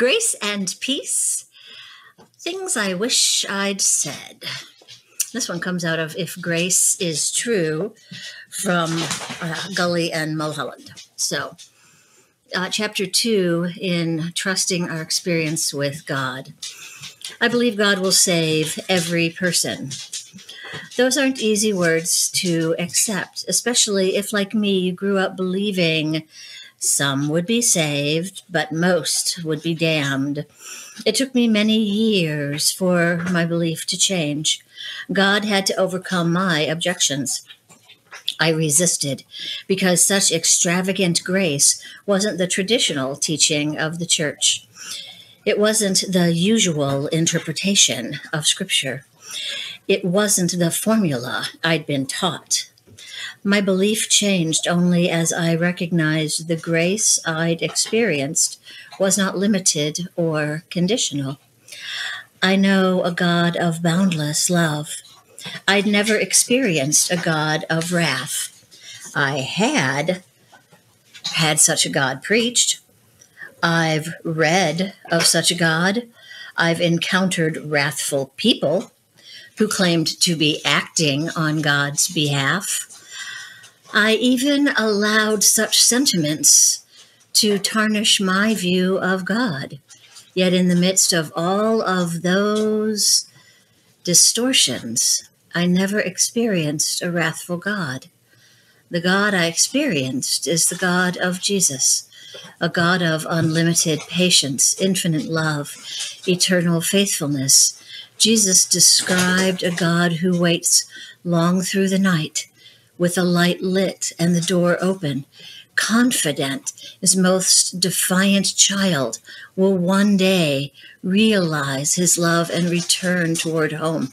Grace and peace. Things I wish I'd said. This one comes out of If Grace is True from uh, Gulley and Mulholland. So, uh, chapter two in Trusting Our Experience with God. I believe God will save every person. Those aren't easy words to accept, especially if, like me, you grew up believing some would be saved, but most would be damned. It took me many years for my belief to change. God had to overcome my objections. I resisted because such extravagant grace wasn't the traditional teaching of the church. It wasn't the usual interpretation of Scripture. It wasn't the formula I'd been taught. My belief changed only as I recognized the grace I'd experienced was not limited or conditional. I know a God of boundless love. I'd never experienced a God of wrath. I had had such a God preached. I've read of such a God. I've encountered wrathful people who claimed to be acting on God's behalf. I even allowed such sentiments to tarnish my view of God. Yet, in the midst of all of those distortions, I never experienced a wrathful God. The God I experienced is the God of Jesus, a God of unlimited patience, infinite love, eternal faithfulness. Jesus described a God who waits long through the night with a light lit and the door open, confident his most defiant child will one day realize his love and return toward home.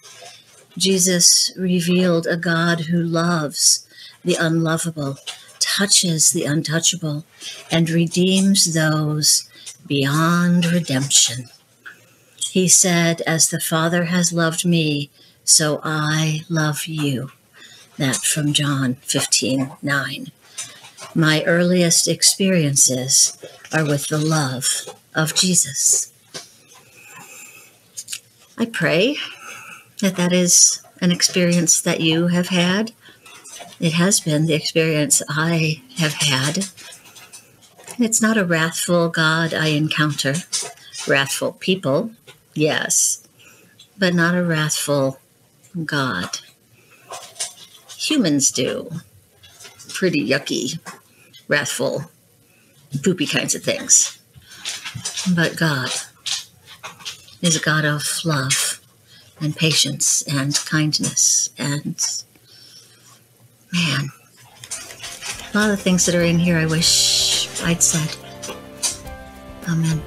Jesus revealed a God who loves the unlovable, touches the untouchable, and redeems those beyond redemption. He said, As the Father has loved me, so I love you. That from John 15 9. My earliest experiences are with the love of Jesus. I pray that that is an experience that you have had. It has been the experience I have had. It's not a wrathful God I encounter, wrathful people, yes, but not a wrathful God humans do. Pretty yucky, wrathful, poopy kinds of things. But God is a God of love and patience and kindness and man, a lot of the things that are in here I wish I'd said. Amen.